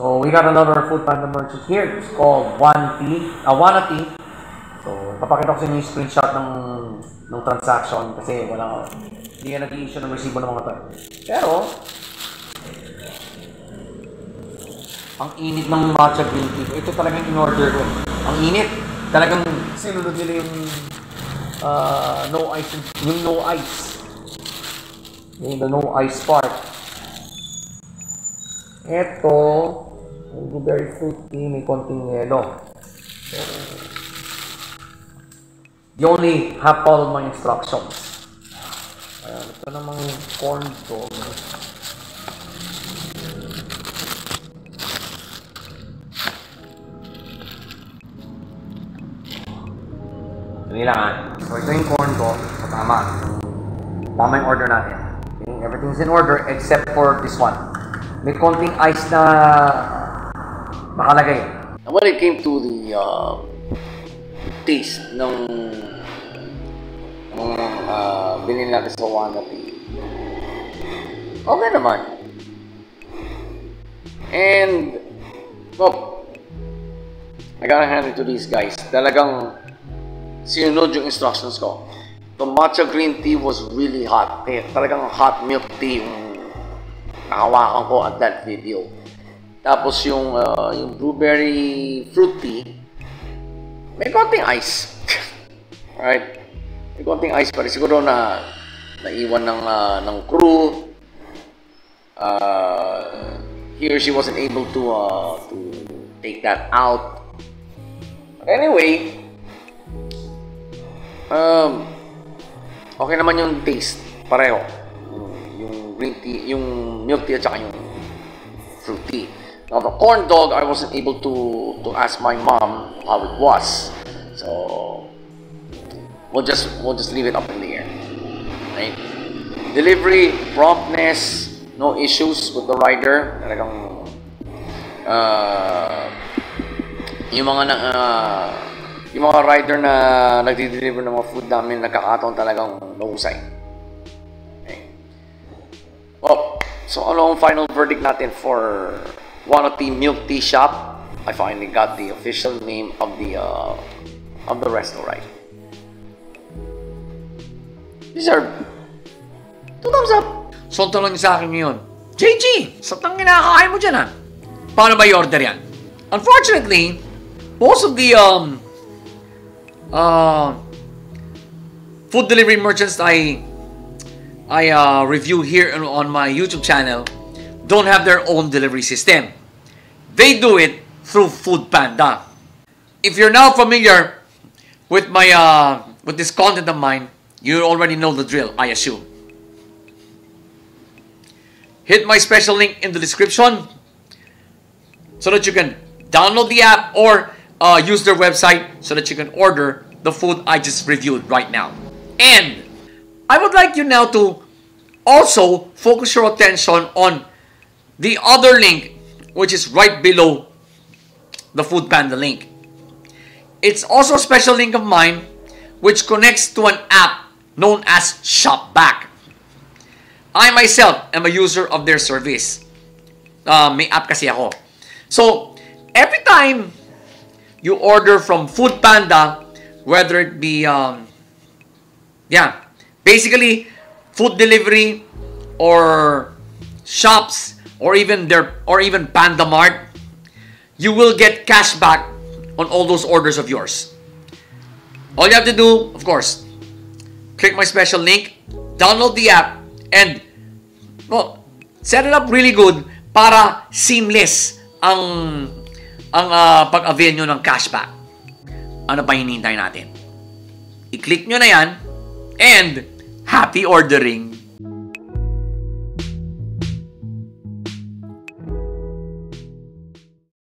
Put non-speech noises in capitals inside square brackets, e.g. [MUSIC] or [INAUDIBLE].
So we got another food panda merchant here. It's called One Tea, uh, Wanati. So papakita ko sa inyo yung screenshot ng ng transaction kasi wala hindi nga nag-i-issue ng resibo ng mga to. Pero ang init ng matcha green tea. Ito talagang in-order ko. Ang init. Talagang sinunod nila yung uh, no ice, yung no ice. Yung the no ice part. Ito, blueberry fruit tea, may konting yelo. You only have followed my instructions. Ayan, ito namang corn dog. Dali lang ah. So ito yung corn ko. So tama. Tama yung order natin. Everything's in order except for this one. May konting ice na nakalagay. When it came to the uh, taste ng ng uh, bilhin natin sa Wannabe, okay naman. And, well, I gotta hand it to these guys. Talagang sinunod yung instructions ko. The matcha green tea was really hot. Kaya talagang hot milk tea yung nakawakan ko at that video. Tapos yung, uh, yung blueberry fruit tea, may konting ice. [LAUGHS] right? May konting ice pa rin. Siguro na naiwan ng, uh, ng crew. Uh, he or she wasn't able to, uh, to take that out. Anyway, Um, okay naman yung taste. Pareho. Yung, yung green tea, yung milk tea at saka yung fruit tea. Now, the corn dog, I wasn't able to, to ask my mom how it was. So, we'll just, we'll just leave it up in the air. Right? Delivery, promptness, no issues with the rider. Talagang, uh, yung mga na, uh, yung mga rider na nagdi-deliver ng mga food namin, nagkakataon talagang mahusay. Okay. Well, so ano ang final verdict natin for one of the milk tea shop? I finally got the official name of the uh, of the restaurant. Deserve. Two thumbs up. So, ang tanong niyo sa akin ngayon, JG, sa tang kinakain mo dyan ha? Paano ba i-order yan? Unfortunately, most of the um, uh, food delivery merchants I I uh, review here on my YouTube channel don't have their own delivery system. They do it through Food Panda. If you're now familiar with my uh, with this content of mine, you already know the drill, I assume. Hit my special link in the description so that you can download the app or uh, use their website so that you can order the food I just reviewed right now. And I would like you now to also focus your attention on the other link, which is right below the Food Panda link. It's also a special link of mine which connects to an app known as ShopBack. I myself am a user of their service. Uh, may app kasi ako. So, every time you order from Food Panda, whether it be, um, yeah, basically food delivery or shops or even their or even Panda Mart, you will get cash back on all those orders of yours. All you have to do, of course, click my special link, download the app, and well, set it up really good para seamless ang ang uh, pag-avail nyo ng cashback. Ano pa hinihintay natin? I-click nyo na yan and happy ordering!